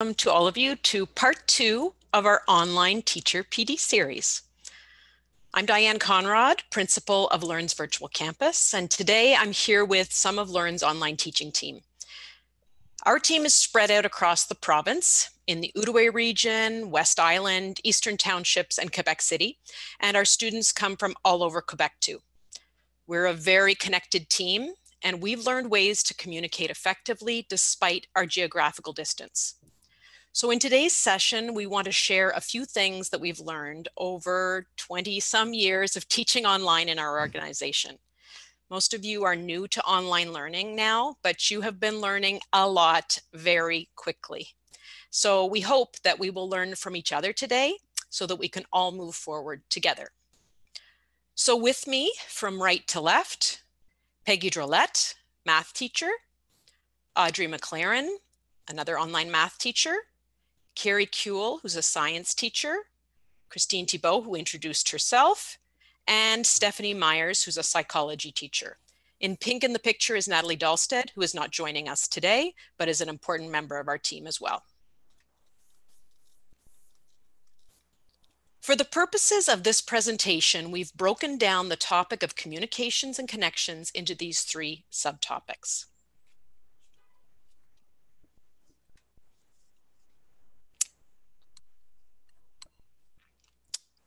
welcome to all of you to part two of our online teacher PD series. I'm Diane Conrad, principal of Learn's Virtual Campus, and today I'm here with some of Learn's online teaching team. Our team is spread out across the province in the Outaouais region, West Island, Eastern Townships, and Quebec City, and our students come from all over Quebec too. We're a very connected team, and we've learned ways to communicate effectively despite our geographical distance. So in today's session, we want to share a few things that we've learned over 20 some years of teaching online in our mm. organization. Most of you are new to online learning now, but you have been learning a lot very quickly. So we hope that we will learn from each other today so that we can all move forward together. So with me from right to left, Peggy Drolet, math teacher, Audrey McLaren, another online math teacher, Carrie Kuehl, who's a science teacher, Christine Thibault, who introduced herself, and Stephanie Myers, who's a psychology teacher. In pink in the picture is Natalie Dahlstead, who is not joining us today, but is an important member of our team as well. For the purposes of this presentation, we've broken down the topic of communications and connections into these three subtopics.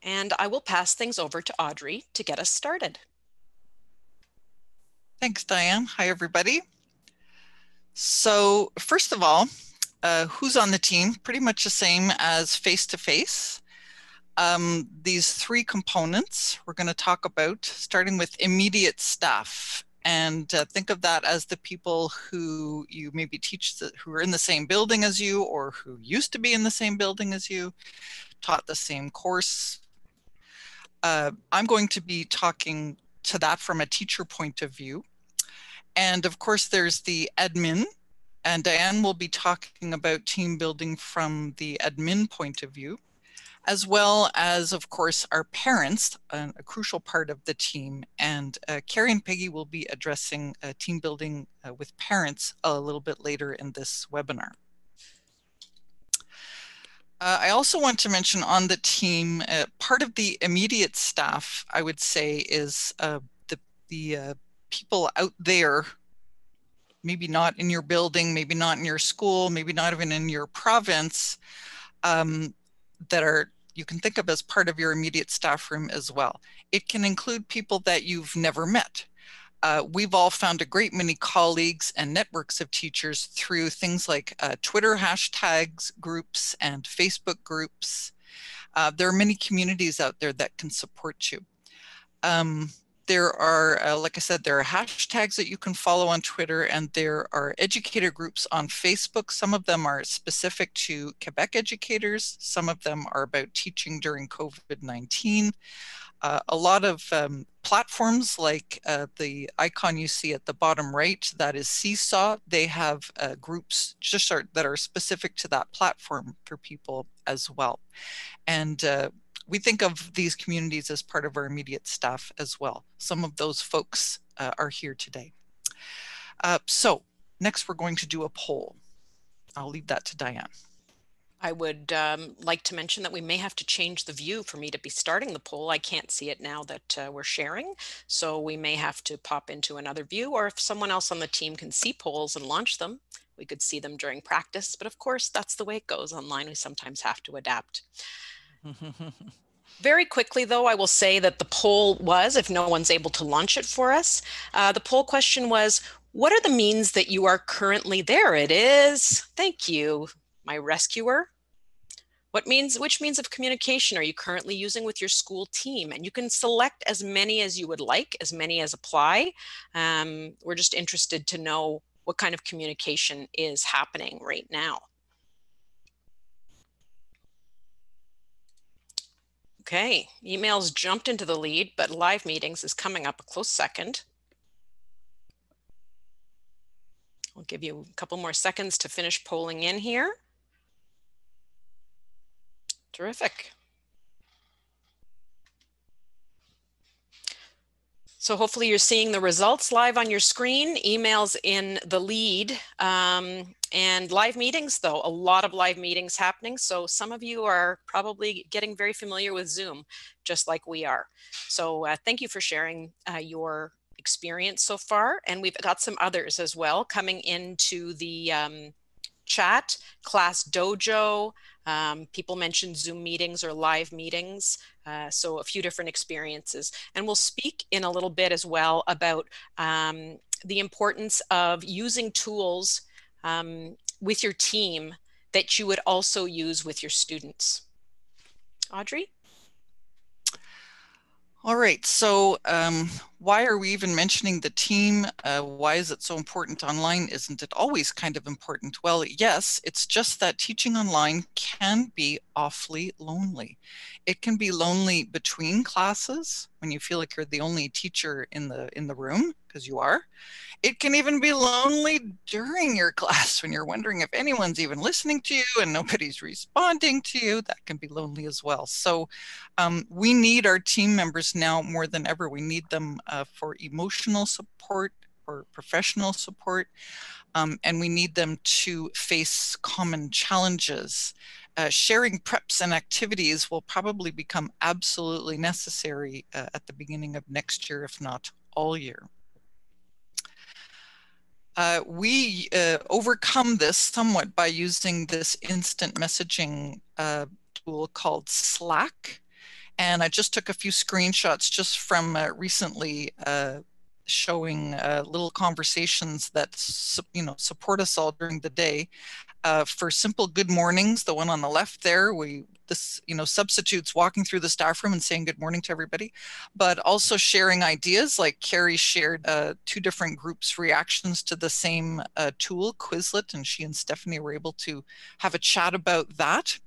And I will pass things over to Audrey to get us started. Thanks, Diane. Hi, everybody. So first of all, uh, who's on the team? Pretty much the same as face-to-face. Um, these three components we're going to talk about, starting with immediate staff. And uh, think of that as the people who you maybe teach the, who are in the same building as you or who used to be in the same building as you, taught the same course, uh, I'm going to be talking to that from a teacher point of view. And of course, there's the admin, and Diane will be talking about team building from the admin point of view, as well as, of course, our parents, a, a crucial part of the team. And uh, Carrie and Peggy will be addressing uh, team building uh, with parents a little bit later in this webinar. Uh, I also want to mention on the team, uh, part of the immediate staff, I would say, is uh, the, the uh, people out there, maybe not in your building, maybe not in your school, maybe not even in your province, um, that are you can think of as part of your immediate staff room as well. It can include people that you've never met, uh, we've all found a great many colleagues and networks of teachers through things like uh, Twitter hashtags groups and Facebook groups. Uh, there are many communities out there that can support you. Um, there are, uh, like I said, there are hashtags that you can follow on Twitter and there are educator groups on Facebook. Some of them are specific to Quebec educators. Some of them are about teaching during COVID-19 uh, a lot of um, platforms like uh, the icon you see at the bottom right, that is Seesaw, they have uh, groups just are, that are specific to that platform for people as well. And uh, we think of these communities as part of our immediate staff as well. Some of those folks uh, are here today. Uh, so next we're going to do a poll. I'll leave that to Diane. I would um, like to mention that we may have to change the view for me to be starting the poll. I can't see it now that uh, we're sharing, so we may have to pop into another view, or if someone else on the team can see polls and launch them, we could see them during practice. But of course, that's the way it goes online. We sometimes have to adapt. Very quickly, though, I will say that the poll was, if no one's able to launch it for us, uh, the poll question was, what are the means that you are currently there? It is, thank you, my rescuer. What means, which means of communication are you currently using with your school team? And you can select as many as you would like, as many as apply. Um, we're just interested to know what kind of communication is happening right now. Okay, emails jumped into the lead, but live meetings is coming up a close second. I'll give you a couple more seconds to finish polling in here. Terrific. So hopefully you're seeing the results live on your screen, emails in the lead. Um, And live meetings, though, a lot of live meetings happening. So some of you are probably getting very familiar with Zoom, just like we are. So uh, thank you for sharing uh, your experience so far. And we've got some others as well coming into the um, chat, Class Dojo. Um, people mentioned Zoom meetings or live meetings. Uh, so a few different experiences. And we'll speak in a little bit as well about um, the importance of using tools um, with your team that you would also use with your students. Audrey? All right, so um, why are we even mentioning the team? Uh, why is it so important online? Isn't it always kind of important? Well, yes, it's just that teaching online can be awfully lonely. It can be lonely between classes when you feel like you're the only teacher in the in the room, because you are. It can even be lonely during your class when you're wondering if anyone's even listening to you and nobody's responding to you. That can be lonely as well. So um, we need our team members now more than ever. We need them uh, for emotional support, or professional support, um, and we need them to face common challenges. Uh, sharing preps and activities will probably become absolutely necessary uh, at the beginning of next year, if not all year. Uh, we uh, overcome this somewhat by using this instant messaging uh, tool called Slack. And I just took a few screenshots just from uh, recently uh, showing uh, little conversations that you know support us all during the day. for simple good mornings, the one on the left there, we this you know substitutes walking through the staff room and saying good morning to everybody but also sharing ideas like carrie shared uh, two different groups reactions to the same uh, tool quizlet and she and stephanie were able to have a chat about that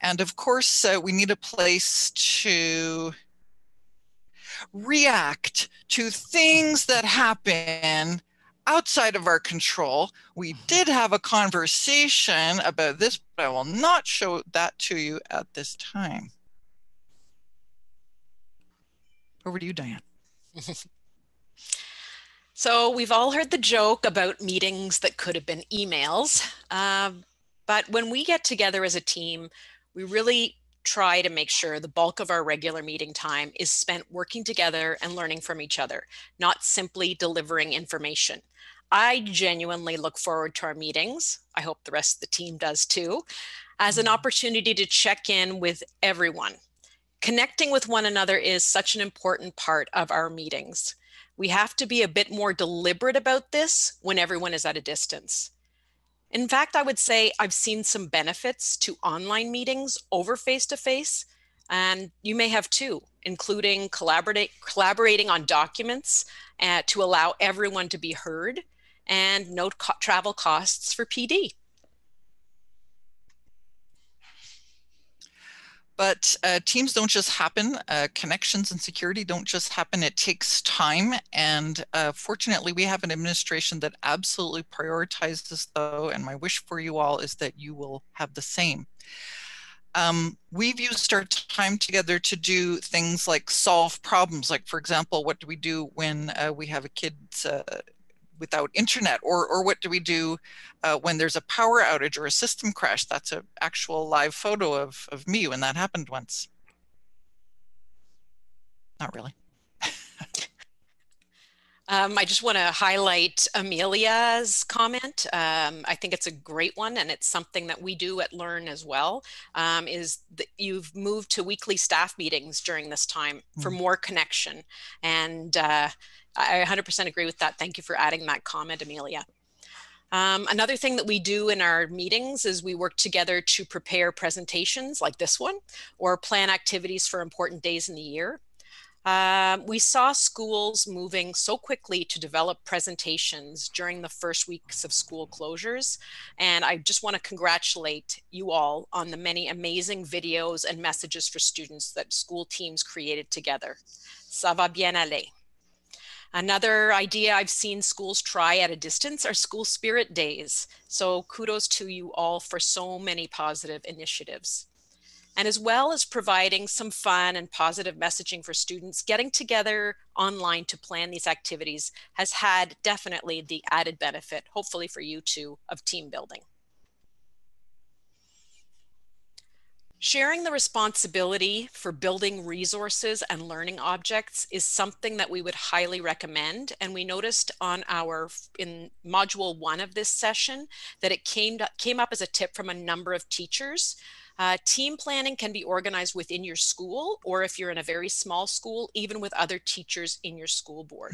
and of course uh, we need a place to react to things that happen outside of our control. We did have a conversation about this, but I will not show that to you at this time. Over to you, Diane. so we've all heard the joke about meetings that could have been emails. Um, but when we get together as a team, we really try to make sure the bulk of our regular meeting time is spent working together and learning from each other, not simply delivering information. I genuinely look forward to our meetings. I hope the rest of the team does too, as an mm-hmm. opportunity to check in with everyone. Connecting with one another is such an important part of our meetings. We have to be a bit more deliberate about this when everyone is at a distance. In fact, I would say I've seen some benefits to online meetings over face to face, and you may have too, including collaborating on documents uh, to allow everyone to be heard and no co travel costs for PD. But uh, teams don't just happen. Uh, connections and security don't just happen. It takes time. And uh, fortunately, we have an administration that absolutely prioritizes though. And my wish for you all is that you will have the same. Um, we've used our time together to do things like solve problems. Like, for example, what do we do when uh, we have a kid's uh, without internet or or what do we do uh, when there's a power outage or a system crash that's an actual live photo of of me when that happened once not really um, I just want to highlight Amelia's comment. Um, I think it's a great one, and it's something that we do at Learn as well. Um, is that you've moved to weekly staff meetings during this time for mm. more connection, and uh, I 100% agree with that. Thank you for adding that comment, Amelia. Um, another thing that we do in our meetings is we work together to prepare presentations like this one or plan activities for important days in the year. Um, we saw schools moving so quickly to develop presentations during the first weeks of school closures. And I just want to congratulate you all on the many amazing videos and messages for students that school teams created together. Ça va bien aller. Another idea I've seen schools try at a distance are school spirit days. So kudos to you all for so many positive initiatives. And as well as providing some fun and positive messaging for students, getting together online to plan these activities has had definitely the added benefit, hopefully for you too, of team building. Sharing the responsibility for building resources and learning objects is something that we would highly recommend. And we noticed on our, in module one of this session, that it came, to, came up as a tip from a number of teachers. Uh, team planning can be organized within your school, or if you're in a very small school, even with other teachers in your school board.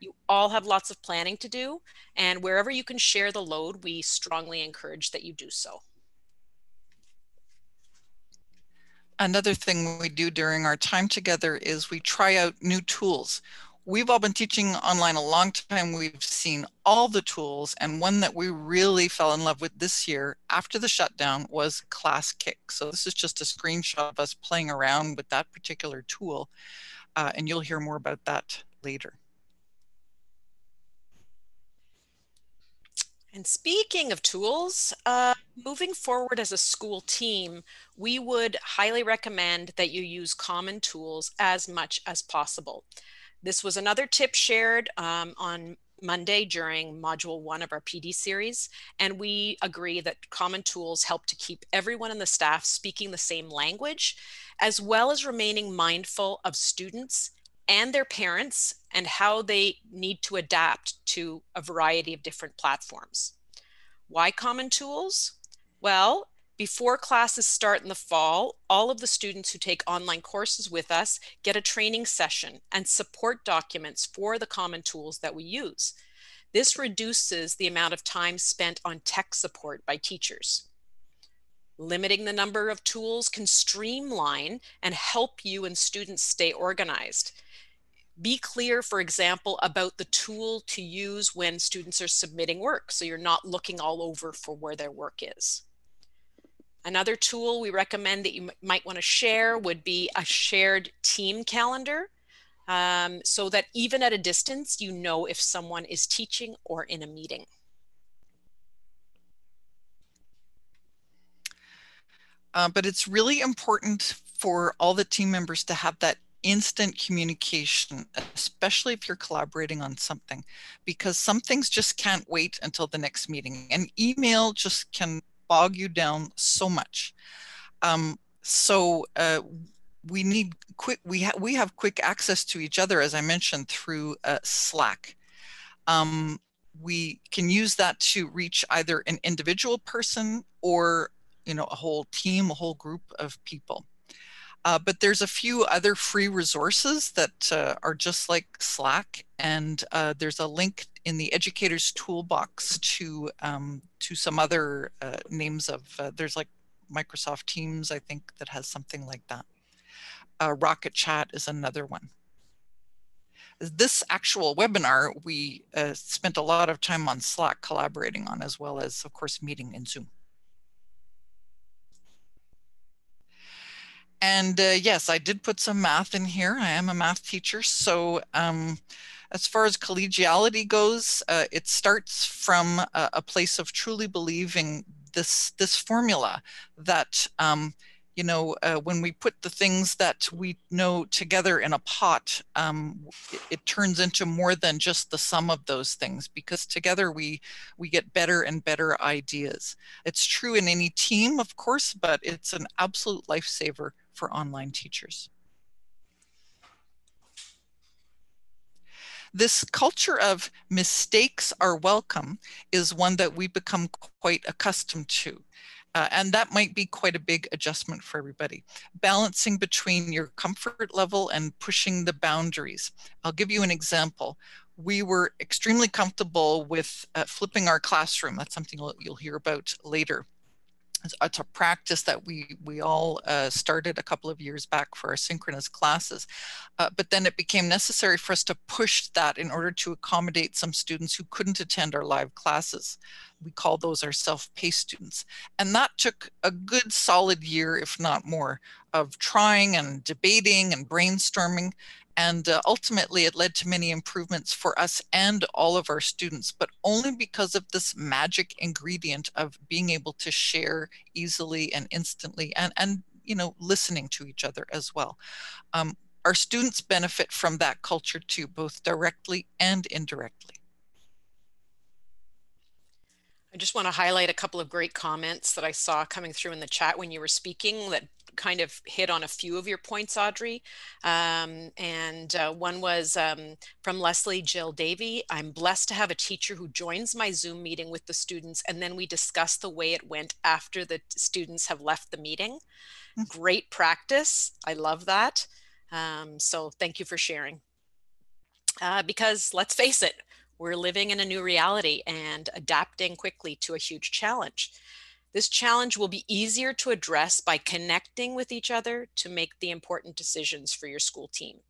You all have lots of planning to do, and wherever you can share the load, we strongly encourage that you do so. Another thing we do during our time together is we try out new tools. We've all been teaching online a long time. We've seen all the tools and one that we really fell in love with this year after the shutdown was Classkick. So this is just a screenshot of us playing around with that particular tool. Uh, and you'll hear more about that later. And speaking of tools, uh, moving forward as a school team, we would highly recommend that you use common tools as much as possible. This was another tip shared um, on Monday during module one of our PD series, and we agree that common tools help to keep everyone in the staff speaking the same language, as well as remaining mindful of students and their parents and how they need to adapt to a variety of different platforms. Why common tools? Well, before classes start in the fall, all of the students who take online courses with us get a training session and support documents for the common tools that we use. This reduces the amount of time spent on tech support by teachers. Limiting the number of tools can streamline and help you and students stay organized. Be clear, for example, about the tool to use when students are submitting work, so you're not looking all over for where their work is. Another tool we recommend that you might want to share would be a shared team calendar um, so that even at a distance, you know if someone is teaching or in a meeting. Uh, but it's really important for all the team members to have that instant communication, especially if you're collaborating on something, because some things just can't wait until the next meeting. And email just can bog you down so much. Um, so uh, we need quick, we, ha we have quick access to each other, as I mentioned, through uh, Slack. Um, we can use that to reach either an individual person or you know a whole team, a whole group of people. Uh, but there's a few other free resources that uh, are just like Slack, and uh, there's a link in the educator's toolbox to um, to some other uh, names of. Uh, there's like Microsoft Teams, I think, that has something like that. Uh, Rocket Chat is another one. This actual webinar, we spent a lot of time on Slack collaborating on, as well as, of course, meeting in Zoom. And uh, yes, I did put some math in here. I am a math teacher. So um, as far as collegiality goes, uh, it starts from a, a, place of truly believing this, this formula that, um, you know, uh, when we put the things that we know together in a pot, um, it, it, turns into more than just the sum of those things because together we, we get better and better ideas. It's true in any team, of course, but it's an absolute lifesaver for online teachers. This culture of mistakes are welcome is one that we become quite accustomed to. Uh, and that might be quite a big adjustment for everybody. Balancing between your comfort level and pushing the boundaries. I'll give you an example. We were extremely comfortable with uh, flipping our classroom. That's something you'll hear about later it's a practice that we we all uh, started a couple of years back for our synchronous classes uh, but then it became necessary for us to push that in order to accommodate some students who couldn't attend our live classes. We call those our self-paced students. And that took a good solid year if not more of trying and debating and brainstorming and uh, ultimately, it led to many improvements for us and all of our students, but only because of this magic ingredient of being able to share easily and instantly and, and you know, listening to each other as well. Um, our students benefit from that culture too, both directly and indirectly. I just want to highlight a couple of great comments that I saw coming through in the chat when you were speaking that kind of hit on a few of your points, Audrey. Um, and uh, one was um, from Leslie Jill Davy. I'm blessed to have a teacher who joins my Zoom meeting with the students and then we discuss the way it went after the students have left the meeting. Mm. Great practice. I love that. Um, so thank you for sharing. Uh, because let's face it, we're living in a new reality and adapting quickly to a huge challenge. This challenge will be easier to address by connecting with each other to make the important decisions for your school team.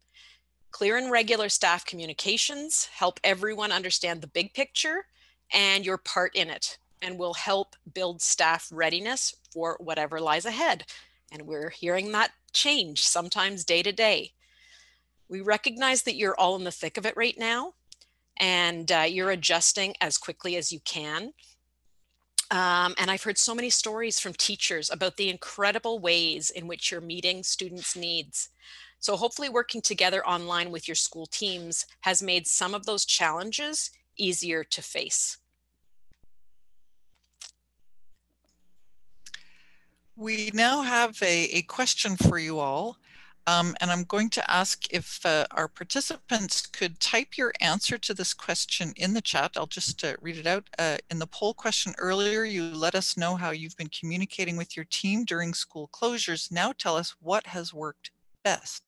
Clear and regular staff communications help everyone understand the big picture and your part in it and will help build staff readiness for whatever lies ahead. And we're hearing that change sometimes day to day. We recognize that you're all in the thick of it right now and uh, you're adjusting as quickly as you can. Um, and I've heard so many stories from teachers about the incredible ways in which you're meeting students' needs. So hopefully working together online with your school teams has made some of those challenges easier to face. We now have a, a question for you all. Um, and I'm going to ask if uh, our participants could type your answer to this question in the chat. I'll just uh, read it out. Uh, in the poll question earlier, you let us know how you've been communicating with your team during school closures. Now tell us what has worked best.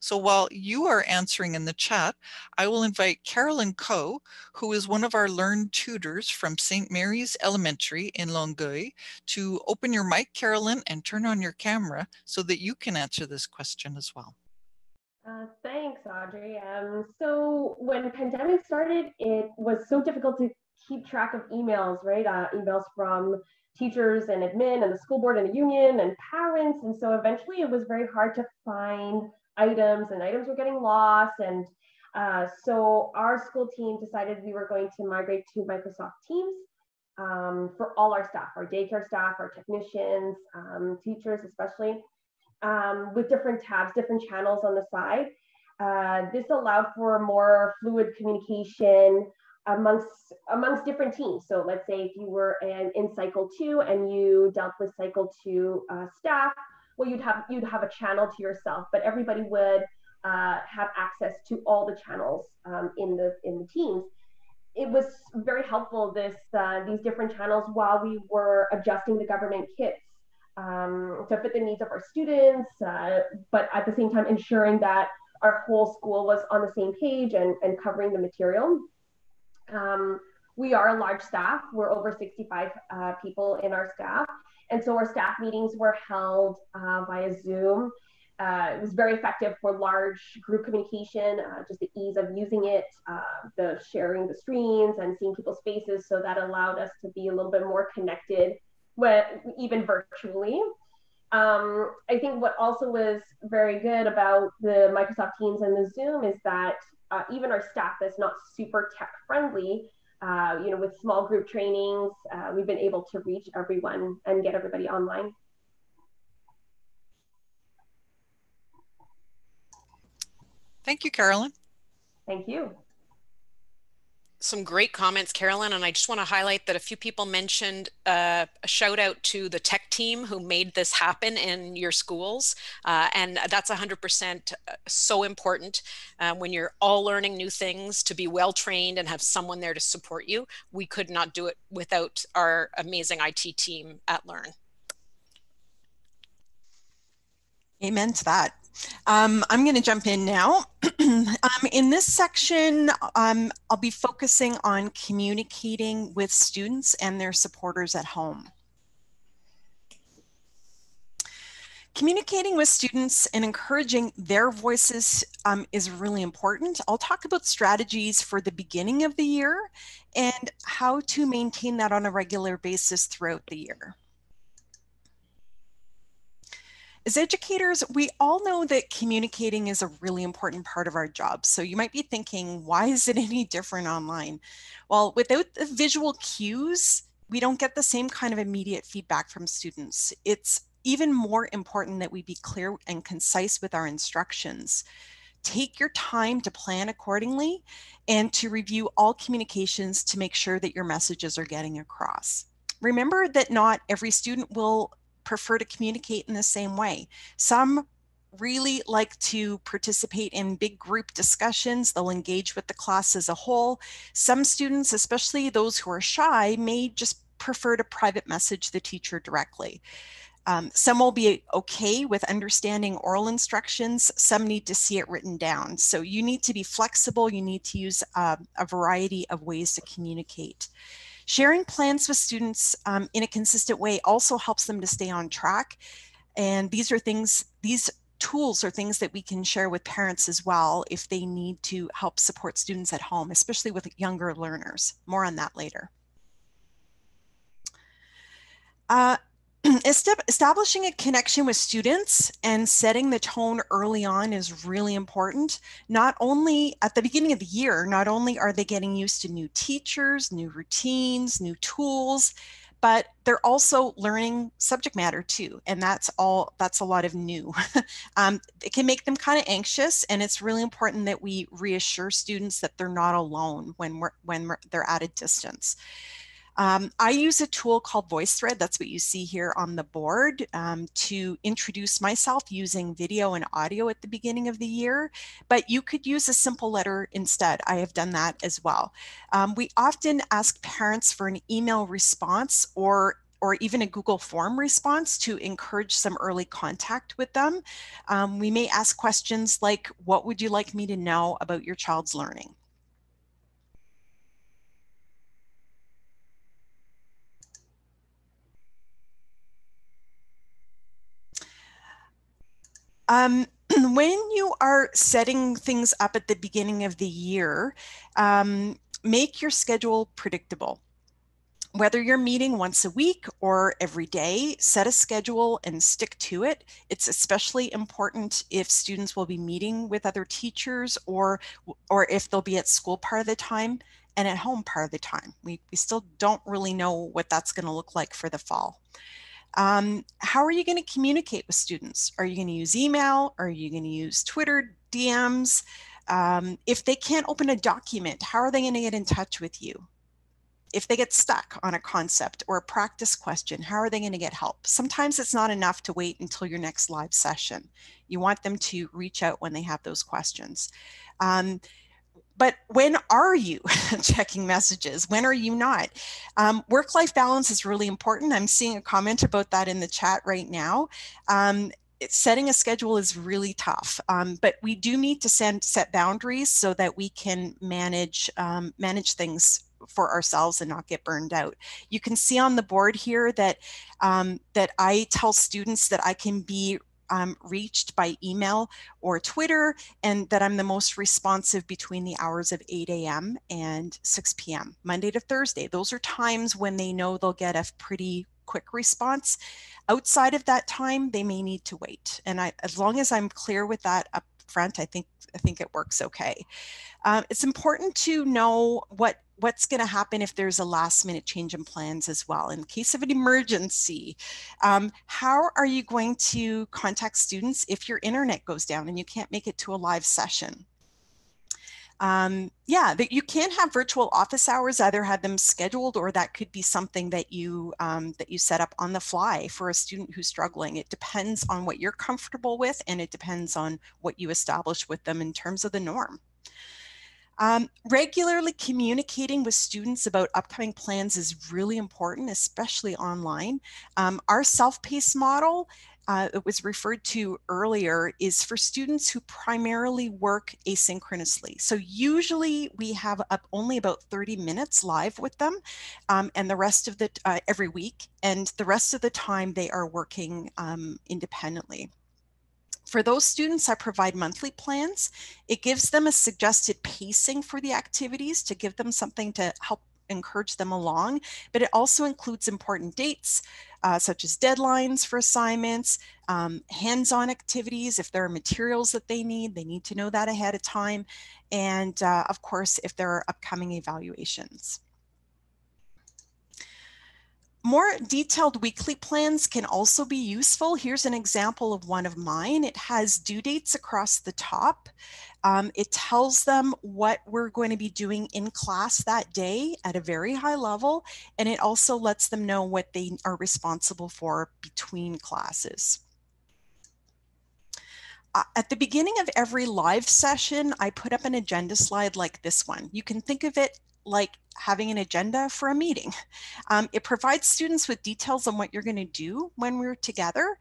So while you are answering in the chat, I will invite Carolyn Coe, who is one of our Learn tutors from St. Mary's Elementary in Longueuil, to open your mic, Carolyn, and turn on your camera so that you can answer this question as well. Uh, thanks, Audrey. Um, so when pandemic started, it was so difficult to keep track of emails, right? Uh, emails from teachers and admin and the school board and the union and parents. And so eventually it was very hard to find items and items were getting lost. And uh, so our school team decided we were going to migrate to Microsoft Teams um, for all our staff, our daycare staff, our technicians, um, teachers especially, um, with different tabs, different channels on the side. Uh, this allowed for more fluid communication amongst amongst different teams. So let's say if you were in, in cycle two and you dealt with cycle two uh, staff, well, you'd have you'd have a channel to yourself, but everybody would uh, have access to all the channels um, in the in the teams. It was very helpful this uh, these different channels while we were adjusting the government kits um, to fit the needs of our students, uh, but at the same time ensuring that our whole school was on the same page and, and covering the material. Um, we are a large staff. We're over 65 uh, people in our staff. And so our staff meetings were held uh, via Zoom. Uh, it was very effective for large group communication, uh, just the ease of using it, uh, the sharing the screens and seeing people's faces. So that allowed us to be a little bit more connected, even virtually. Um, I think what also was very good about the Microsoft Teams and the Zoom is that uh, even our staff that's not super tech friendly uh, you know, with small group trainings, uh, we've been able to reach everyone and get everybody online. Thank you, Carolyn. Thank you some great comments, Carolyn, and I just want to highlight that a few people mentioned uh, a shout out to the tech team who made this happen in your schools. Uh, and that's 100% uh, so important uh, when you're all learning new things to be well trained and have someone there to support you. We could not do it without our amazing IT team at Learn. Amen to that. Um, I'm going to jump in now. um, in this section, um, I'll be focusing on communicating with students and their supporters at home. Communicating with students and encouraging their voices um, is really important. I'll talk about strategies for the beginning of the year and how to maintain that on a regular basis throughout the year. As educators, we all know that communicating is a really important part of our job. So you might be thinking, why is it any different online? Well, without the visual cues, we don't get the same kind of immediate feedback from students. It's even more important that we be clear and concise with our instructions. Take your time to plan accordingly and to review all communications to make sure that your messages are getting across. Remember that not every student will prefer to communicate in the same way. Some really like to participate in big group discussions. They'll engage with the class as a whole. Some students, especially those who are shy, may just prefer to private message the teacher directly. Um, some will be okay with understanding oral instructions. Some need to see it written down. So you need to be flexible. You need to use uh, a variety of ways to communicate. Sharing plans with students um, in a consistent way also helps them to stay on track. And these are things, these tools are things that we can share with parents as well if they need to help support students at home, especially with younger learners. More on that later. Uh, establishing a connection with students and setting the tone early on is really important. Not only at the beginning of the year, not only are they getting used to new teachers, new routines, new tools, but they're also learning subject matter too. And that's all, that's a lot of new. um, it can make them kind of anxious and it's really important that we reassure students that they're not alone when we're, when we're, they're at a distance. Um, I use a tool called VoiceThread, that's what you see here on the board, um, to introduce myself using video and audio at the beginning of the year, but you could use a simple letter instead. I have done that as well. Um, we often ask parents for an email response or or even a Google form response to encourage some early contact with them. Um, we may ask questions like, what would you like me to know about your child's learning? Um, when you are setting things up at the beginning of the year, um, make your schedule predictable. Whether you're meeting once a week or every day, set a schedule and stick to it. It's especially important if students will be meeting with other teachers or, or if they'll be at school part of the time and at home part of the time. We, we still don't really know what that's going to look like for the fall. Um, how are you going to communicate with students? Are you going to use email? Are you going to use Twitter, DMs? Um, if they can't open a document, how are they going to get in touch with you? If they get stuck on a concept or a practice question, how are they going to get help? Sometimes it's not enough to wait until your next live session. You want them to reach out when they have those questions. Um, but when are you checking messages? When are you not? Um, Work-life balance is really important. I'm seeing a comment about that in the chat right now. Um, setting a schedule is really tough, um, but we do need to send, set boundaries so that we can manage um, manage things for ourselves and not get burned out. You can see on the board here that um, that I tell students that I can be um, reached by email or Twitter, and that I'm the most responsive between the hours of 8 a.m. and 6 p.m., Monday to Thursday. Those are times when they know they'll get a pretty quick response. Outside of that time, they may need to wait. And I, as long as I'm clear with that up front, I think I think it works okay. Um, it's important to know what what's going to happen if there's a last minute change in plans as well. In case of an emergency, um, how are you going to contact students if your internet goes down and you can't make it to a live session? Um, yeah, that you can have virtual office hours, either have them scheduled or that could be something that you um, that you set up on the fly for a student who's struggling. It depends on what you're comfortable with and it depends on what you establish with them in terms of the norm. Um, regularly communicating with students about upcoming plans is really important, especially online. Um, our self-paced model uh, it was referred to earlier is for students who primarily work asynchronously. So usually we have up only about 30 minutes live with them um, and the rest of the uh, every week and the rest of the time they are working um, independently. For those students, I provide monthly plans. It gives them a suggested pacing for the activities to give them something to help encourage them along, but it also includes important dates, uh, such as deadlines for assignments, um, hands-on activities. If there are materials that they need, they need to know that ahead of time. And uh, of course, if there are upcoming evaluations. More detailed weekly plans can also be useful. Here's an example of one of mine. It has due dates across the top. Um, it tells them what we're going to be doing in class that day at a very high level, and it also lets them know what they are responsible for between classes. Uh, at the beginning of every live session, I put up an agenda slide like this one. You can think of it like having an agenda for a meeting. Um, it provides students with details on what you're going to do when we're together,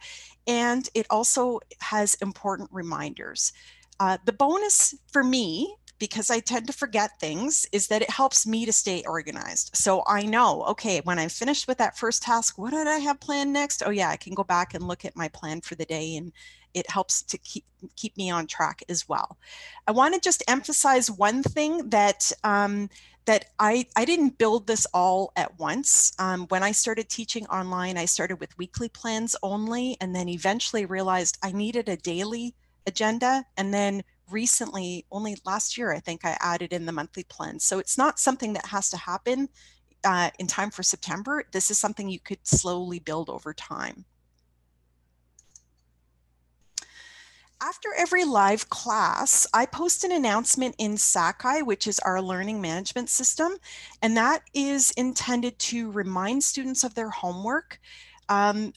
and it also has important reminders. Uh, the bonus for me, because I tend to forget things, is that it helps me to stay organized. So I know, okay, when I'm finished with that first task, what did I have planned next? Oh yeah, I can go back and look at my plan for the day and it helps to keep keep me on track as well. I want to just emphasize one thing that um, that I, I didn't build this all at once. Um, when I started teaching online, I started with weekly plans only, and then eventually realized I needed a daily agenda. And then recently, only last year, I think I added in the monthly plan. So it's not something that has to happen uh, in time for September. This is something you could slowly build over time. After every live class, I post an announcement in Sakai, which is our learning management system, and that is intended to remind students of their homework. Um,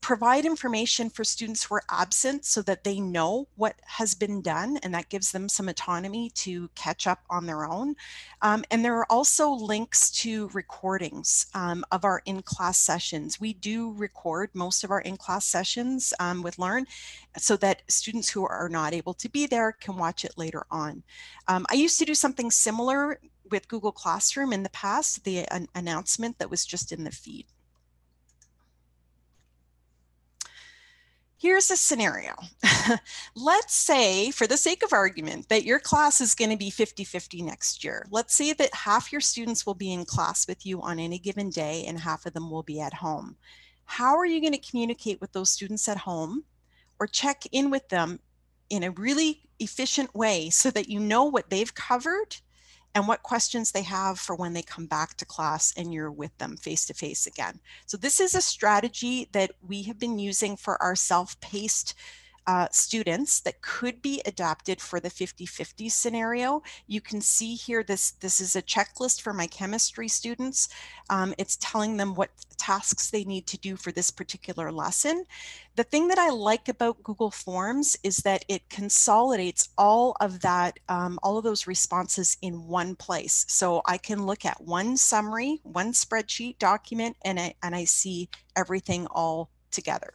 provide information for students who are absent so that they know what has been done and that gives them some autonomy to catch up on their own. Um, and there are also links to recordings um, of our in-class sessions. We do record most of our in-class sessions um, with Learn so that students who are not able to be there can watch it later on. Um, I used to do something similar with Google Classroom in the past, the an announcement that was just in the feed. Here's a scenario. Let's say, for the sake of argument, that your class is going to be 50-50 next year. Let's say that half your students will be in class with you on any given day and half of them will be at home. How are you going to communicate with those students at home or check in with them in a really efficient way so that you know what they've covered and what questions they have for when they come back to class and you're with them face to face again. So this is a strategy that we have been using for our self-paced uh, students that could be adapted for the 50-50 scenario. You can see here this, this is a checklist for my chemistry students. Um, it's telling them what tasks they need to do for this particular lesson. The thing that I like about Google Forms is that it consolidates all of that, um, all of those responses in one place. So I can look at one summary, one spreadsheet document, and I, and I see everything all together.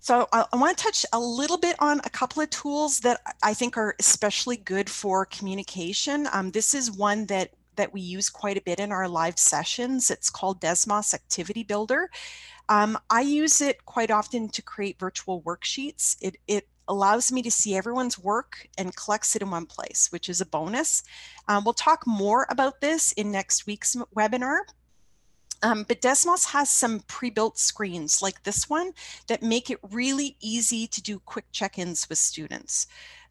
So I, I want to touch a little bit on a couple of tools that I think are especially good for communication. Um, this is one that that we use quite a bit in our live sessions. It's called Desmos Activity Builder. Um, I use it quite often to create virtual worksheets. It, it allows me to see everyone's work and collects it in one place, which is a bonus. Um, we'll talk more about this in next week's webinar, um, but Desmos has some pre-built screens like this one that make it really easy to do quick check-ins with students.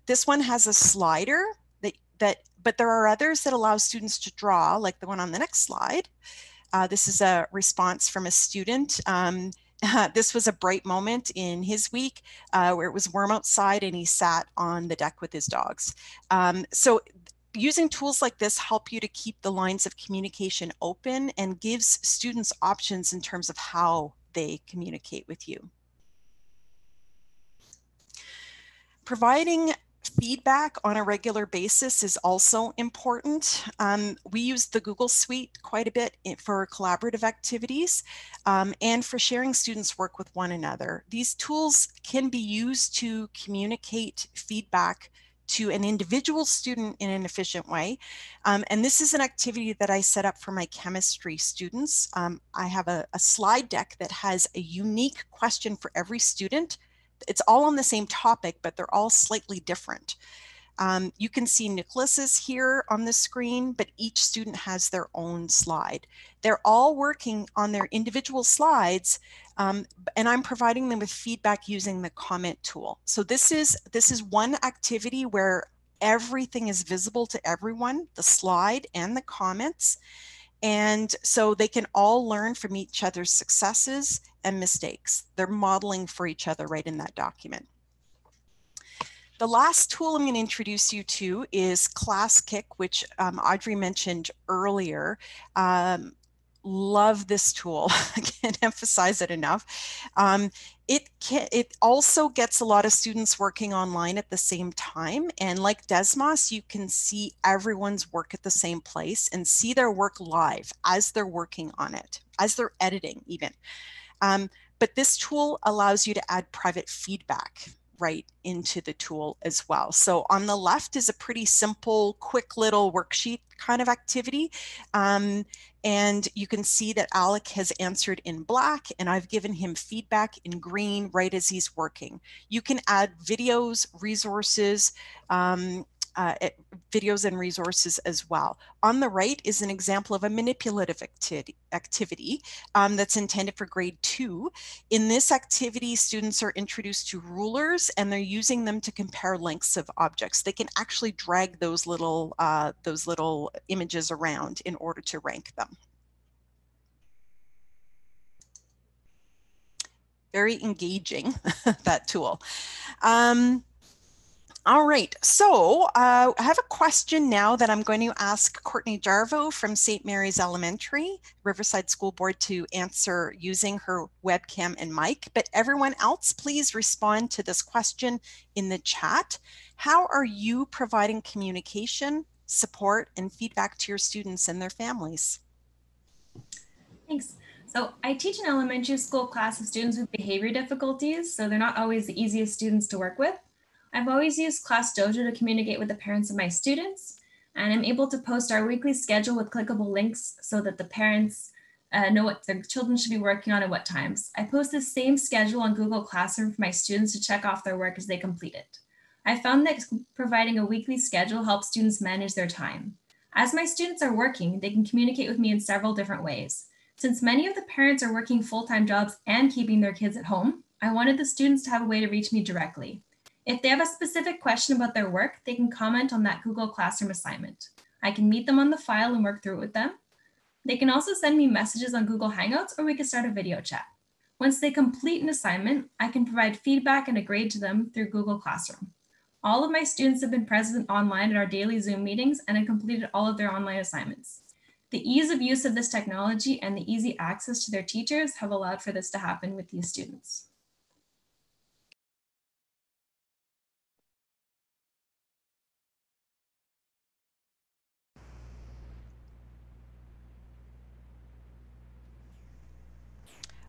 This one has a slider that, that, but there are others that allow students to draw like the one on the next slide. Uh, this is a response from a student. Um, uh, this was a bright moment in his week uh, where it was warm outside and he sat on the deck with his dogs. Um, so using tools like this help you to keep the lines of communication open and gives students options in terms of how they communicate with you. Providing feedback on a regular basis is also important. Um, we use the Google Suite quite a bit for collaborative activities um, and for sharing students' work with one another. These tools can be used to communicate feedback to an individual student in an efficient way. Um, and this is an activity that I set up for my chemistry students. Um, I have a, a slide deck that has a unique question for every student. It's all on the same topic, but they're all slightly different. Um, you can see Nicholas's here on the screen, but each student has their own slide. They're all working on their individual slides, um, and I'm providing them with feedback using the comment tool. So this is, this is one activity where everything is visible to everyone, the slide and the comments. And so they can all learn from each other's successes and mistakes. They're modeling for each other right in that document. The last tool I'm going to introduce you to is ClassKick, which um, Audrey mentioned earlier. Um, love this tool. I can't emphasize it enough. Um, it can, it also gets a lot of students working online at the same time. And like Desmos, you can see everyone's work at the same place and see their work live as they're working on it, as they're editing even. Um, but this tool allows you to add private feedback right into the tool as well. So on the left is a pretty simple, quick little worksheet kind of activity. Um, and you can see that Alec has answered in black and I've given him feedback in green right as he's working. You can add videos, resources, um, uh, videos and resources as well. On the right is an example of a manipulative acti activity um, that's intended for grade two. In this activity, students are introduced to rulers and they're using them to compare lengths of objects. They can actually drag those little, uh, those little images around in order to rank them. Very engaging, that tool. Um, all right, so uh, I have a question now that I'm going to ask Courtney Jarvo from St. Mary's Elementary, Riverside School Board to answer using her webcam and mic, but everyone else please respond to this question in the chat. How are you providing communication, support, and feedback to your students and their families? Thanks. So I teach an elementary school class of students with behavior difficulties, so they're not always the easiest students to work with. I've always used Class Dojo to communicate with the parents of my students, and I'm able to post our weekly schedule with clickable links so that the parents uh, know what their children should be working on at what times. I post the same schedule on Google Classroom for my students to check off their work as they complete it. I found that providing a weekly schedule helps students manage their time. As my students are working, they can communicate with me in several different ways. Since many of the parents are working full-time jobs and keeping their kids at home, I wanted the students to have a way to reach me directly. If they have a specific question about their work, they can comment on that Google Classroom assignment. I can meet them on the file and work through it with them. They can also send me messages on Google Hangouts or we can start a video chat. Once they complete an assignment, I can provide feedback and a grade to them through Google Classroom. All of my students have been present online at our daily Zoom meetings and have completed all of their online assignments. The ease of use of this technology and the easy access to their teachers have allowed for this to happen with these students.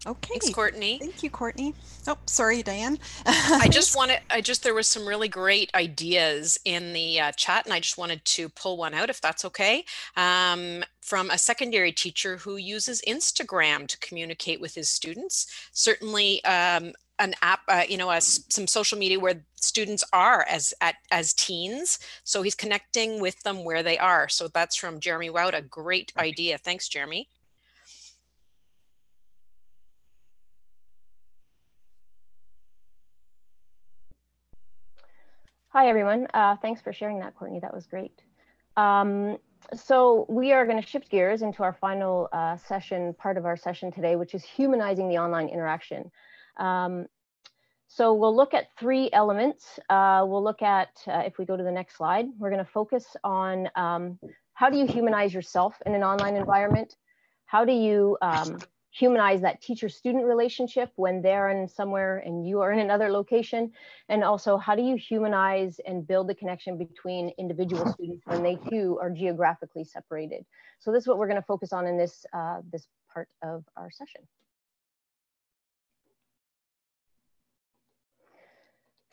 Okay. Thanks, Courtney. Thank you, Courtney. Oh, sorry, Diane. I just wanted, I just, there was some really great ideas in the uh, chat and I just wanted to pull one out if that's okay. Um, from a secondary teacher who uses Instagram to communicate with his students. Certainly um, an app, uh, you know, a, some social media where students are as at, as teens. So he's connecting with them where they are. So that's from Jeremy Wout, a great idea. Thanks, Jeremy. Hi, everyone. Uh, thanks for sharing that, Courtney. That was great. Um, so we are going to shift gears into our final uh, session, part of our session today, which is humanizing the online interaction. Um, so we'll look at three elements. Uh, we'll look at, uh, if we go to the next slide, we're going to focus on um, how do you humanize yourself in an online environment? How do you um, humanize that teacher student relationship when they're in somewhere and you are in another location? And also how do you humanize and build the connection between individual students when they too are geographically separated? So this is what we're going to focus on in this uh, this part of our session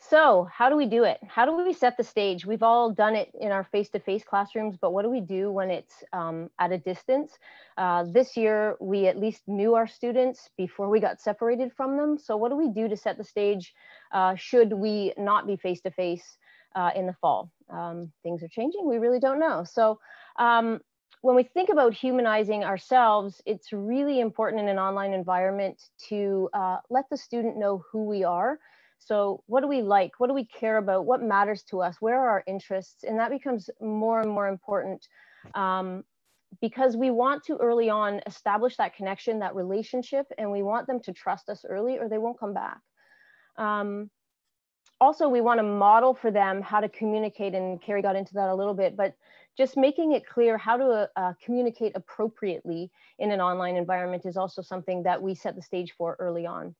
So how do we do it? How do we set the stage? We've all done it in our face-to-face classrooms, but what do we do when it's um, at a distance? Uh, this year, we at least knew our students before we got separated from them. So what do we do to set the stage uh, should we not be face-to-face uh, in the fall? Um, things are changing, we really don't know. So um, when we think about humanizing ourselves, it's really important in an online environment to uh, let the student know who we are So what do we like? What do we care about? What matters to us? Where are our interests? And that becomes more and more important um, because we want to early on establish that connection, that relationship, and we want them to trust us early or they won't come back. Um, also, we want to model for them how to communicate, and Carrie got into that a little bit, but just making it clear how to uh, communicate appropriately in an online environment is also something that we set the stage for early on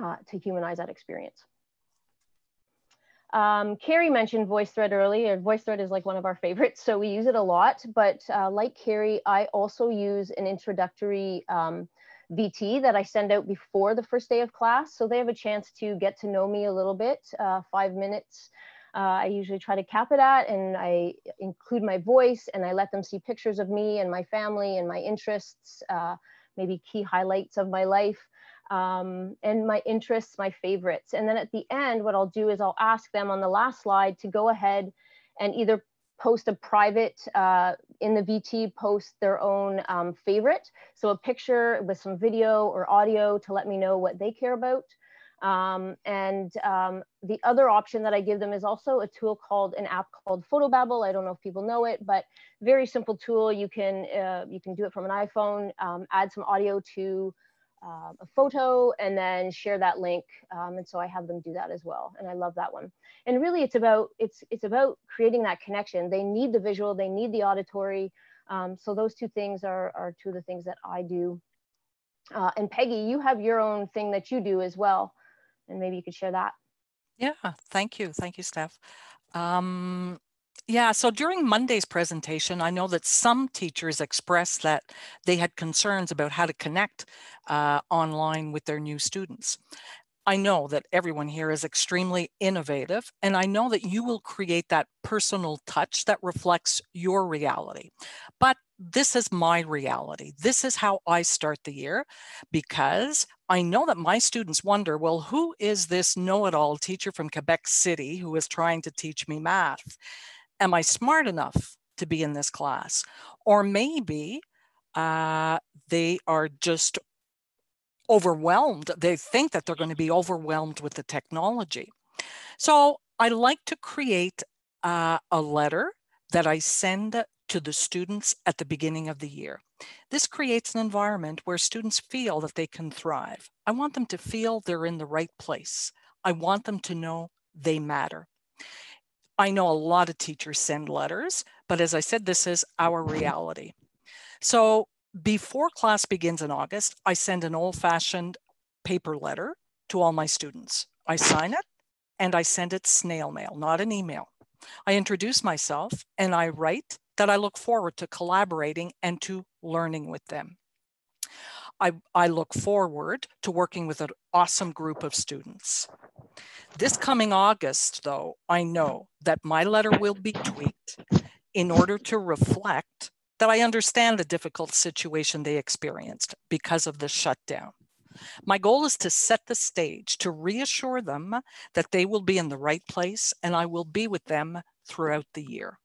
uh, to humanize that experience. Um, Carrie mentioned VoiceThread earlier. VoiceThread is like one of our favorites, so we use it a lot. But uh, like Carrie, I also use an introductory um, VT that I send out before the first day of class. So they have a chance to get to know me a little bit, uh, five minutes. Uh, I usually try to cap it at and I include my voice and I let them see pictures of me and my family and my interests, uh, maybe key highlights of my life um, and my interests, my favorites. And then at the end, what I'll do is I'll ask them on the last slide to go ahead and either post a private uh, in the VT, post their own um, favorite. So a picture with some video or audio to let me know what they care about. Um, and um, the other option that I give them is also a tool called an app called Fotobabble. I don't know if people know it, but very simple tool. You can uh, you can do it from an iPhone, um, add some audio to uh, a photo and then share that link. Um, and so I have them do that as well. And I love that one. And really it's about, it's, it's about creating that connection. They need the visual, they need the auditory. Um, so those two things are, are two of the things that I do. Uh, and Peggy, you have your own thing that you do as well. And maybe you could share that. Yeah, thank you. Thank you, Steph. Um, yeah, so during Monday's presentation, I know that some teachers expressed that they had concerns about how to connect uh, online with their new students. I know that everyone here is extremely innovative, and I know that you will create that personal touch that reflects your reality. But this is my reality. This is how I start the year because I know that my students wonder well, who is this know it all teacher from Quebec City who is trying to teach me math? Am I smart enough to be in this class? Or maybe uh, they are just overwhelmed. They think that they're going to be overwhelmed with the technology. So I like to create uh, a letter that I send to the students at the beginning of the year. This creates an environment where students feel that they can thrive. I want them to feel they're in the right place. I want them to know they matter. I know a lot of teachers send letters, but as I said, this is our reality. So before class begins in August, I send an old fashioned paper letter to all my students. I sign it and I send it snail mail, not an email. I introduce myself and I write that I look forward to collaborating and to learning with them. I, I look forward to working with an awesome group of students. This coming August, though, I know that my letter will be tweaked in order to reflect that I understand the difficult situation they experienced because of the shutdown. My goal is to set the stage to reassure them that they will be in the right place and I will be with them throughout the year.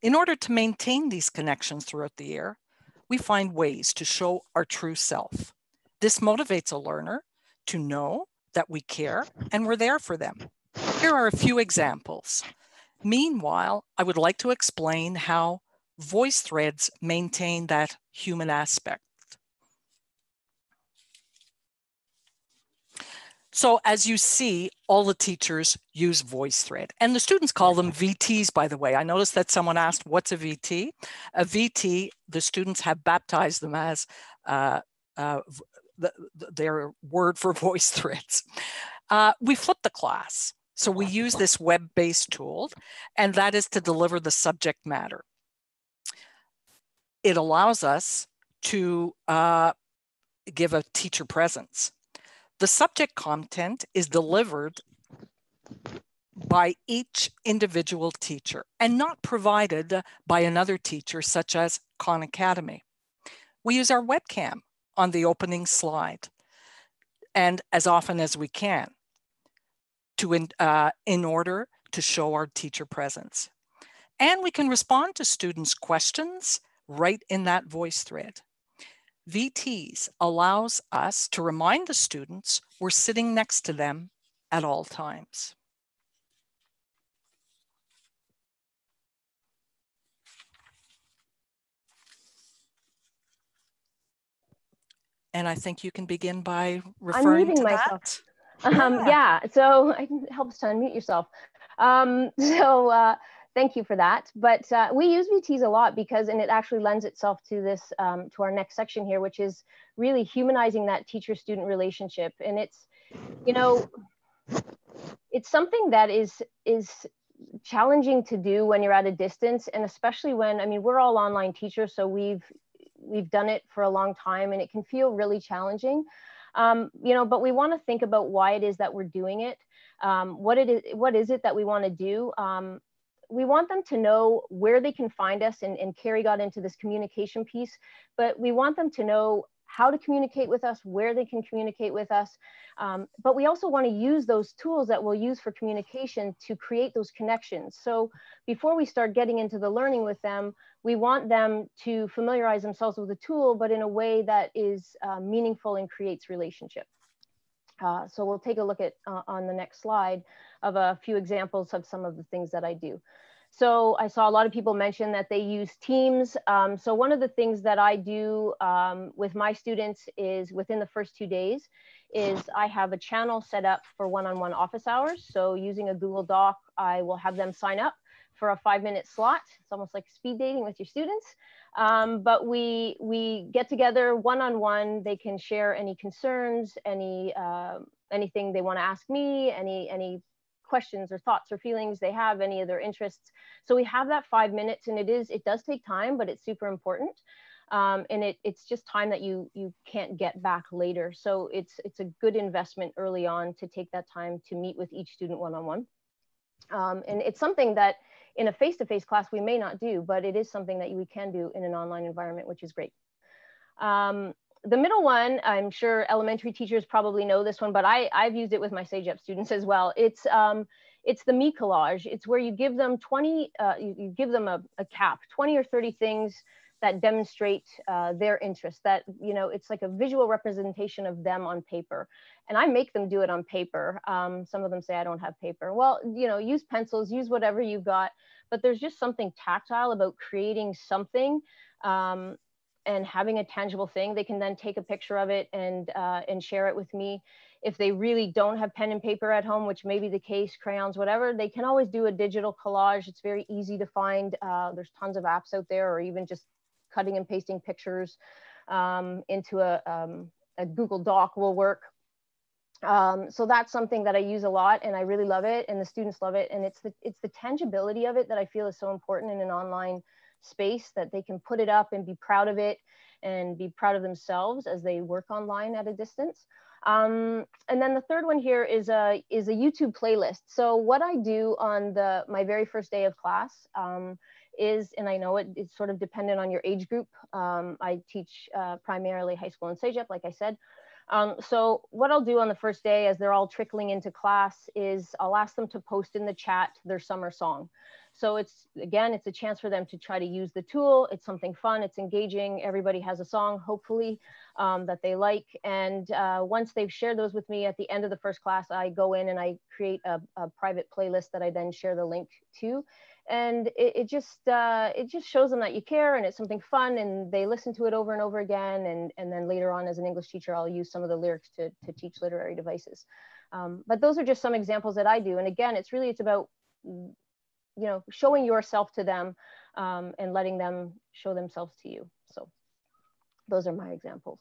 In order to maintain these connections throughout the year, we find ways to show our true self. This motivates a learner to know that we care and we're there for them. Here are a few examples. Meanwhile, I would like to explain how voice threads maintain that human aspect. So as you see, all the teachers use VoiceThread and the students call them VTs, by the way. I noticed that someone asked, what's a VT? A VT, the students have baptized them as uh, uh, the, their word for voice threads. Uh, we flip the class. So we use this web-based tool, and that is to deliver the subject matter. It allows us to uh, give a teacher presence. The subject content is delivered by each individual teacher and not provided by another teacher such as Khan Academy. We use our webcam on the opening slide and as often as we can to in, uh, in order to show our teacher presence. And we can respond to students' questions right in that voice thread. VTs allows us to remind the students we're sitting next to them at all times. And I think you can begin by referring to myself. that. Um, yeah. yeah, so it helps to unmute yourself. Um, so uh, thank you for that. But uh, we use VTs a lot because, and it actually lends itself to this, um, to our next section here, which is really humanizing that teacher-student relationship. And it's, you know, it's something that is is challenging to do when you're at a distance, and especially when, I mean, we're all online teachers, so we've we've done it for a long time, and it can feel really challenging. Um, you know, but we want to think about why it is that we're doing it. Um, what it is, what is it that we want to do? Um, we want them to know where they can find us and, and Carrie got into this communication piece, but we want them to know how to communicate with us, where they can communicate with us. Um, but we also want to use those tools that we'll use for communication to create those connections. So before we start getting into the learning with them, we want them to familiarize themselves with the tool, but in a way that is uh, meaningful and creates relationship. Uh, so we'll take a look at uh, on the next slide of a few examples of some of the things that I do. So I saw a lot of people mention that they use Teams. Um, so one of the things that I do um, with my students is within the first two days is I have a channel set up for one-on-one -on -one office hours. So using a Google Doc, I will have them sign up for a five minute slot. It's almost like speed dating with your students. Um, but we, we get together one-on-one. -on -one. They can share any concerns, any, uh, anything they want to ask me, any, any questions or thoughts or feelings they have, any of their interests. So we have that five minutes and it is, it does take time, but it's super important. Um, and it, it's just time that you you can't get back later. So it's it's a good investment early on to take that time to meet with each student one-on-one. Um, and it's something that in a face-to-face class we may not do, but it is something that we can do in an online environment, which is great. Um, the middle one, I'm sure elementary teachers probably know this one, but I, I've used it with my CEGEP students as well. It's, um, it's the me collage. It's where you give them 20, uh, you, you, give them a, a, cap, 20 or 30 things that demonstrate uh, their interest that, you know, it's like a visual representation of them on paper. And I make them do it on paper. Um, some of them say I don't have paper. Well, you know, use pencils, use whatever you've got, but there's just something tactile about creating something um, and having a tangible thing, they can then take a picture of it and, uh, and share it with me. If they really don't have pen and paper at home, which may be the case, crayons, whatever, they can always do a digital collage. It's very easy to find. Uh, there's tons of apps out there, or even just cutting and pasting pictures um, into a, um, a Google Doc will work. Um, so that's something that I use a lot and I really love it and the students love it. And it's the, it's the tangibility of it that I feel is so important in an online space that they can put it up and be proud of it and be proud of themselves as they work online at a distance. Um, and then the third one here is a, is a YouTube playlist. So what I do on the, my very first day of class um, is, and I know it, it's sort of dependent on your age group. Um, I teach uh, primarily high school and CEGEP, like I said. Um, so what I'll do on the first day as they're all trickling into class is I'll ask them to post in the chat their summer song. So it's, again, it's a chance for them to try to use the tool. It's something fun, it's engaging. Everybody has a song, hopefully, um, that they like. And uh, once they've shared those with me at the end of the first class, I go in and I create a, a private playlist that I then share the link to. And it, it just uh, it just shows them that you care and it's something fun and they listen to it over and over again. And, and then later on as an English teacher, I'll use some of the lyrics to, to teach literary devices. Um, but those are just some examples that I do. And again, it's really, it's about you know, showing yourself to them um, and letting them show themselves to you. So those are my examples.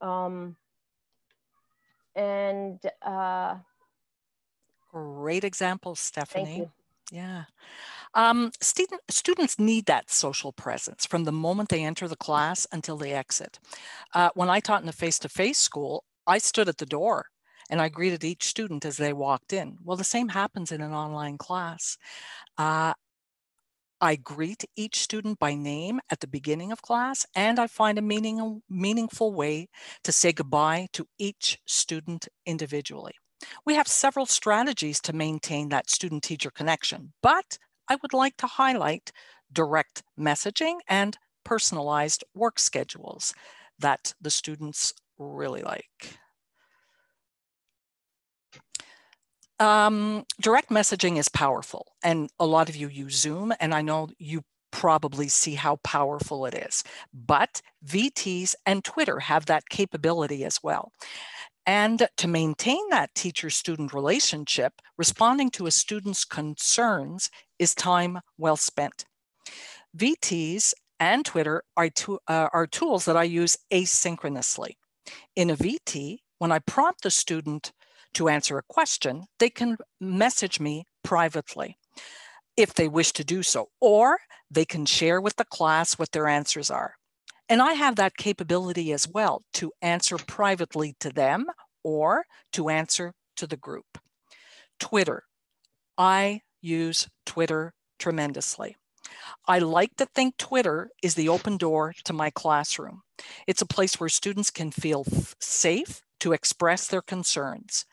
Um, and uh, great examples, Stephanie. Yeah. Um, student, students need that social presence from the moment they enter the class until they exit. Uh, when I taught in a face-to-face -face school, I stood at the door and I greeted each student as they walked in. Well, the same happens in an online class. Uh, I greet each student by name at the beginning of class, and I find a meaning, meaningful way to say goodbye to each student individually. We have several strategies to maintain that student-teacher connection, but I would like to highlight direct messaging and personalized work schedules. that the students really like. Um, direct messaging is powerful and a lot of you use Zoom and I know you probably see how powerful it is, but VTs and Twitter have that capability as well. And to maintain that teacher student relationship, responding to a student's concerns is time well spent. VTs and Twitter are, to, uh, are tools that I use asynchronously. In a VT, when I prompt the student to answer a question, they can message me privately if they wish to do so, or they can share with the class what their answers are. And I have that capability as well to answer privately to them or to answer to the group. Twitter. I use Twitter tremendously. I like to think Twitter is the open door to my classroom. It's a place where students can feel safe to express their concerns.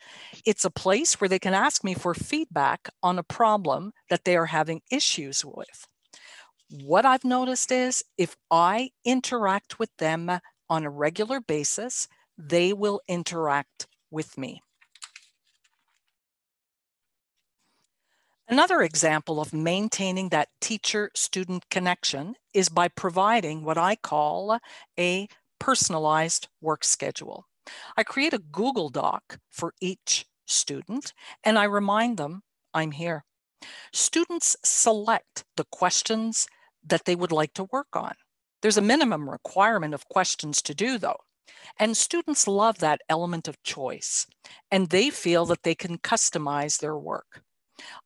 It's a place where they can ask me for feedback on a problem that they are having issues with. What I've noticed is if I interact with them on a regular basis, they will interact with me. Another example of maintaining that teacher-student connection is by providing what I call a personalized work schedule. I create a Google Doc for each student and I remind them I'm here. Students select the questions that they would like to work on. There's a minimum requirement of questions to do though. And students love that element of choice and they feel that they can customize their work.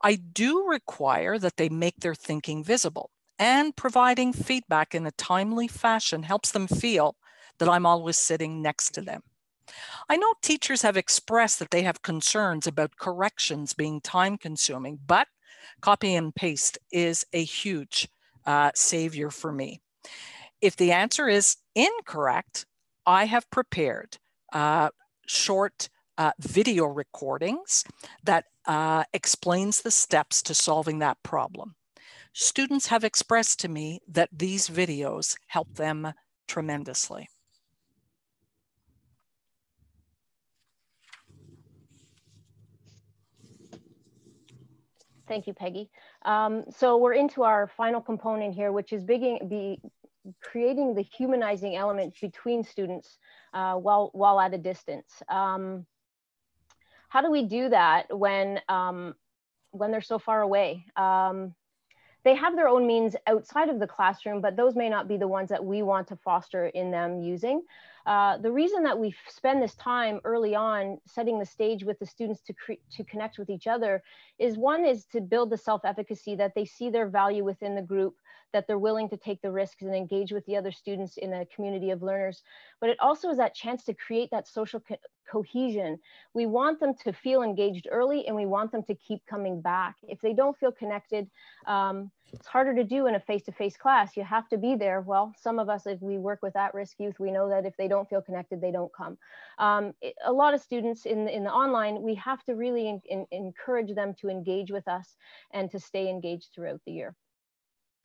I do require that they make their thinking visible and providing feedback in a timely fashion helps them feel that I'm always sitting next to them. I know teachers have expressed that they have concerns about corrections being time consuming, but copy and paste is a huge uh, savior for me. If the answer is incorrect, I have prepared uh, short uh, video recordings that uh, explains the steps to solving that problem. Students have expressed to me that these videos help them tremendously. Thank you, Peggy. Um, so we're into our final component here, which is bigging, be, creating the humanizing element between students uh, while, while at a distance. Um, how do we do that when, um, when they're so far away? Um, they have their own means outside of the classroom, but those may not be the ones that we want to foster in them using. Uh, the reason that we spend this time early on setting the stage with the students to, to connect with each other is one is to build the self-efficacy that they see their value within the group, that they're willing to take the risks and engage with the other students in a community of learners. But it also is that chance to create that social co cohesion. We want them to feel engaged early and we want them to keep coming back. If they don't feel connected, um, it's harder to do in a face-to-face class. You have to be there. Well, some of us, if we work with at-risk youth, we know that if they don't feel connected, they don't come. Um, it, a lot of students in, in the online, we have to really in, in, encourage them to engage with us and to stay engaged throughout the year.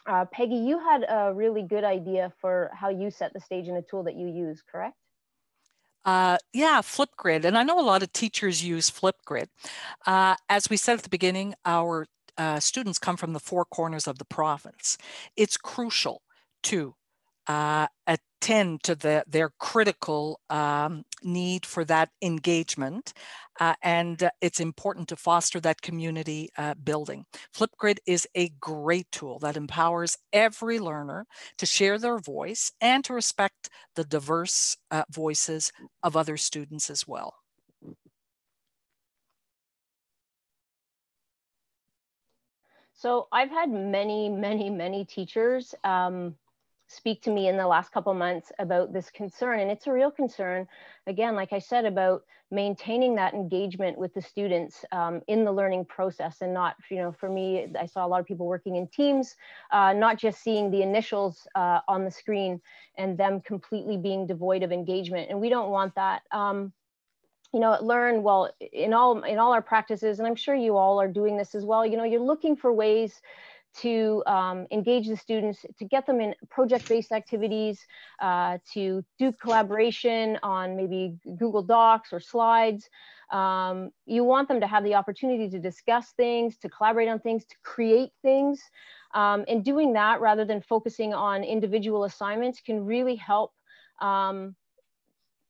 Uh, Peggy, you had a really good idea for how you set the stage in a tool that you use, correct? Uh, yeah, Flipgrid. And I know a lot of teachers use Flipgrid. Uh, as we said at the beginning, our uh, students come from the four corners of the province. It's crucial to uh, attend to the, their critical um, need for that engagement. Uh, and uh, it's important to foster that community uh, building. Flipgrid is a great tool that empowers every learner to share their voice and to respect the diverse uh, voices of other students as well. So I've had many, many, many teachers um, speak to me in the last couple months about this concern. And it's a real concern, again, like I said, about maintaining that engagement with the students um, in the learning process and not, you know, for me, I saw a lot of people working in teams, uh, not just seeing the initials uh, on the screen and them completely being devoid of engagement. And we don't want that. Um, you know learn well in all in all our practices and i'm sure you all are doing this as well you know you're looking for ways to um, engage the students, to get them in project-based activities, uh, to do collaboration on maybe Google Docs or slides. Um, you want them to have the opportunity to discuss things, to collaborate on things, to create things. Um, and doing that rather than focusing on individual assignments can really help um,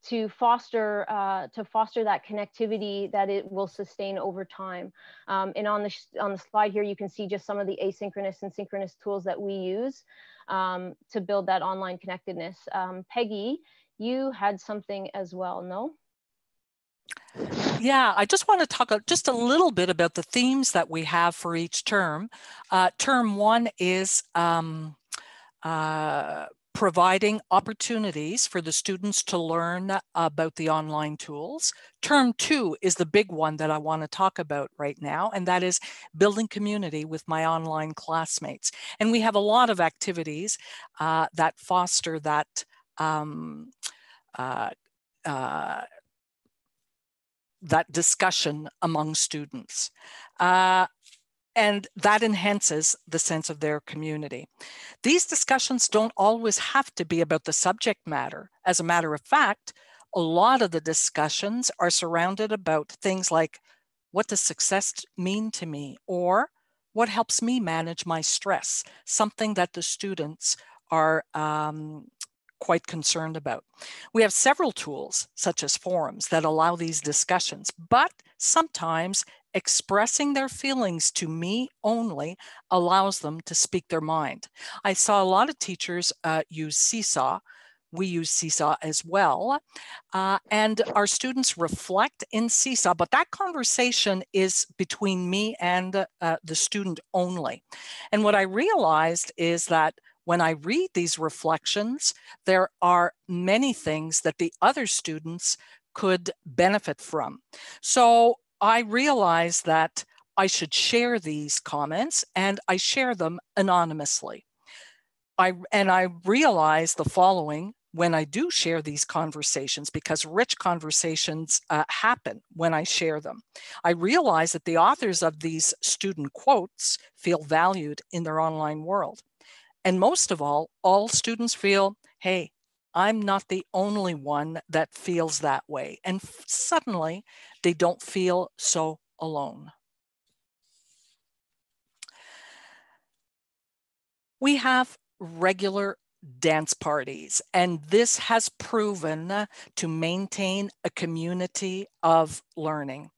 to foster uh, to foster that connectivity that it will sustain over time. Um, and on the on the slide here, you can see just some of the asynchronous and synchronous tools that we use um, to build that online connectedness. Um, Peggy, you had something as well, no? Yeah, I just want to talk just a little bit about the themes that we have for each term. Uh, term one is um, uh, providing opportunities for the students to learn about the online tools. Term two is the big one that I want to talk about right now, and that is building community with my online classmates. And we have a lot of activities uh, that foster that um, uh, uh, that discussion among students. Uh, and that enhances the sense of their community. These discussions don't always have to be about the subject matter. As a matter of fact, a lot of the discussions are surrounded about things like what does success mean to me or what helps me manage my stress, something that the students are um, quite concerned about. We have several tools, such as forums, that allow these discussions, but sometimes expressing their feelings to me only allows them to speak their mind. I saw a lot of teachers uh, use Seesaw. We use Seesaw as well. Uh, and our students reflect in Seesaw, but that conversation is between me and uh, the student only. And what I realized is that when I read these reflections, there are many things that the other students could benefit from. So I realized that I should share these comments and I share them anonymously. I, and I realized the following when I do share these conversations, because rich conversations uh, happen when I share them. I realize that the authors of these student quotes feel valued in their online world. And most of all, all students feel, hey, I'm not the only one that feels that way. And suddenly they don't feel so alone. We have regular dance parties. And this has proven to maintain a community of learning.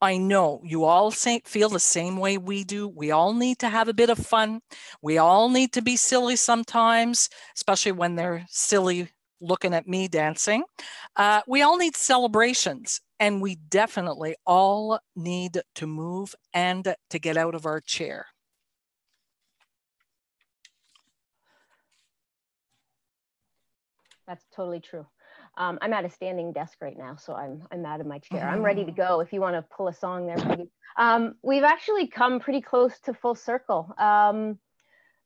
I know you all feel the same way we do. We all need to have a bit of fun. We all need to be silly sometimes, especially when they're silly looking at me dancing. Uh, we all need celebrations, and we definitely all need to move and to get out of our chair. That's totally true. Um, I'm at a standing desk right now, so I'm I'm out of my chair. I'm ready to mm-hmm. go. If you want to pull a song there, um, we've actually come pretty close to full circle. Um,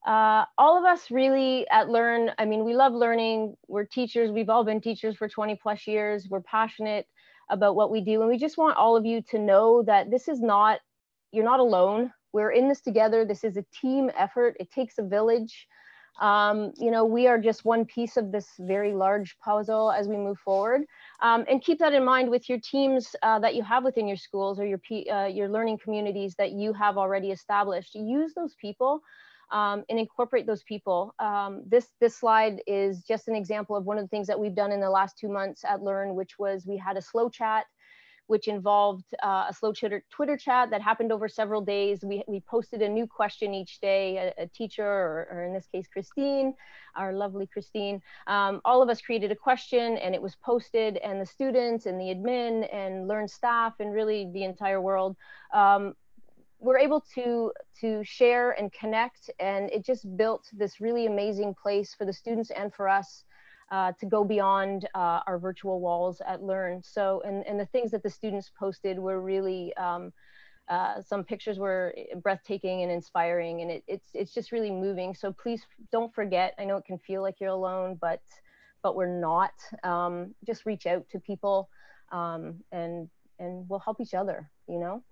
uh, all of us really at Learn. I mean, we love learning. We're teachers. We've all been teachers for 20 plus years. We're passionate about what we do, and we just want all of you to know that this is not. You're not alone. We're in this together. This is a team effort. It takes a village um, you know, we are just one piece of this very large puzzle as we move forward. Um, and keep that in mind with your teams uh, that you have within your schools or your, uh, your learning communities that you have already established. Use those people um, and incorporate those people. Um, this, this slide is just an example of one of the things that we've done in the last two months at Learn, which was we had a slow chat which involved uh, a slow Twitter, Twitter chat that happened over several days. We, we posted a new question each day, a, a teacher, or, or, in this case, Christine, our lovely Christine. Um, all of us created a question and it was posted and the students and the admin and Learn staff and really the entire world um, were able to to share and connect and it just built this really amazing place for the students and for us uh, to go beyond uh, our virtual walls at Learn. So, and, and the things that the students posted were really, um, uh, some pictures were breathtaking and inspiring and it, it's, it's just really moving. So please don't forget, I know it can feel like you're alone, but, but we're not. Um, just reach out to people um, and, and we'll help each other, you know?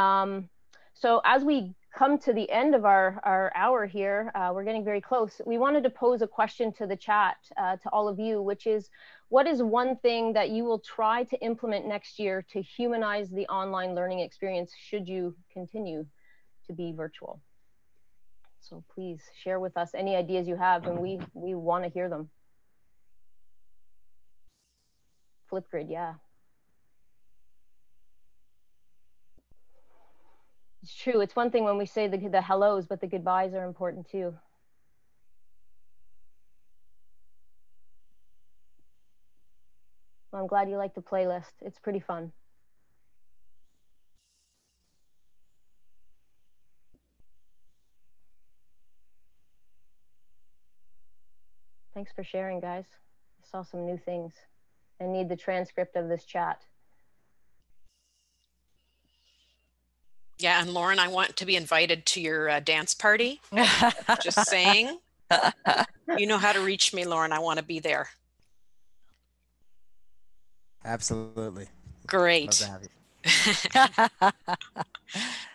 Um, so as we come to the end of our, our hour here. Uh, we're getting very close. We wanted to pose a question to the chat uh, to all of you, which is what is one thing that you will try to implement next year to humanize the online learning experience should you continue to be virtual? So please share with us any ideas you have and we, we want to hear them. Flipgrid, yeah. It's true. It's one thing when we say the, the hellos, but the goodbyes are important too. Well, I'm glad you like the playlist. It's pretty fun. Thanks for sharing, guys. I saw some new things. I need the transcript of this chat. Yeah, and Lauren, I want to be invited to your uh, dance party. Just saying. you know how to reach me, Lauren. I want to be there. Absolutely. Great.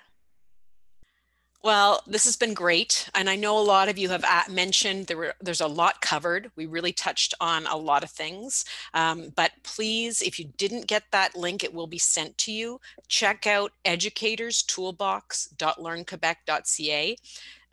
Well, this has been great. And I know a lot of you have mentioned there were, there's a lot covered. We really touched on a lot of things. Um, but please, if you didn't get that link, it will be sent to you. Check out educatorstoolbox.learnquebec.ca.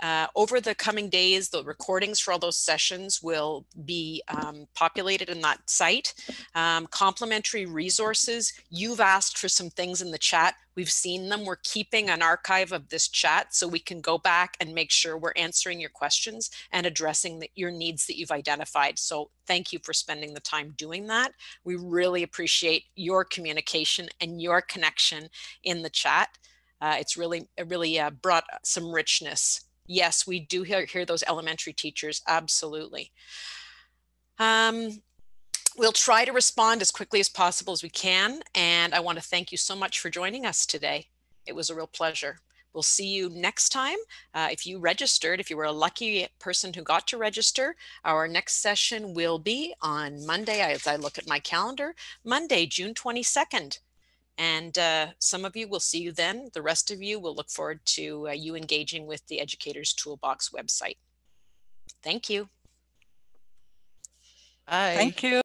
Uh, over the coming days, the recordings for all those sessions will be um, populated in that site. Um, complimentary resources. You've asked for some things in the chat. We've seen them. We're keeping an archive of this chat so we can go back and make sure we're answering your questions and addressing the, your needs that you've identified. So thank you for spending the time doing that. We really appreciate your communication and your connection in the chat. Uh, it's really, it really uh, brought some richness yes, we do hear, hear those elementary teachers, absolutely. Um, we'll try to respond as quickly as possible as we can. And I want to thank you so much for joining us today. It was a real pleasure. We'll see you next time. Uh, if you registered, if you were a lucky person who got to register, our next session will be on Monday, as I look at my calendar, Monday, June 22nd. And uh, some of you will see you then. The rest of you will look forward to uh, you engaging with the Educators Toolbox website. Thank you. Bye. Thank you.